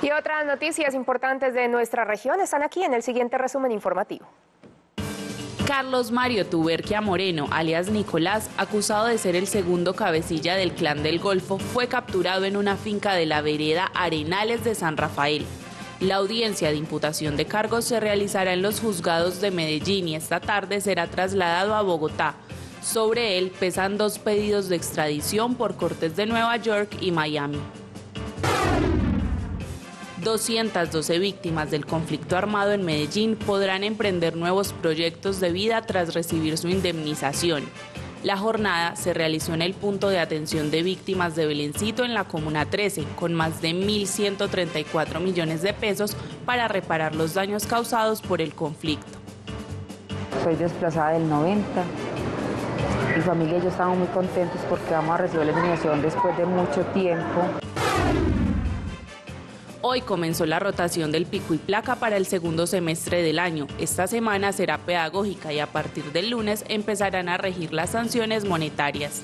Y otras noticias importantes de nuestra región están aquí en el siguiente resumen informativo. Carlos Mario Tuberquia Moreno, alias Nicolás, acusado de ser el segundo cabecilla del clan del Golfo, fue capturado en una finca de la vereda Arenales de San Rafael. La audiencia de imputación de cargos se realizará en los juzgados de Medellín y esta tarde será trasladado a Bogotá. Sobre él pesan dos pedidos de extradición por cortes de Nueva York y Miami. 212 víctimas del conflicto armado en Medellín podrán emprender nuevos proyectos de vida tras recibir su indemnización. La jornada se realizó en el punto de atención de víctimas de Belencito en la Comuna 13, con más de 1.134 millones de pesos para reparar los daños causados por el conflicto. Soy desplazada del 90. Mi familia y yo estamos muy contentos porque vamos a recibir la indemnización después de mucho tiempo. Hoy comenzó la rotación del pico y placa para el segundo semestre del año. Esta semana será pedagógica y a partir del lunes empezarán a regir las sanciones monetarias.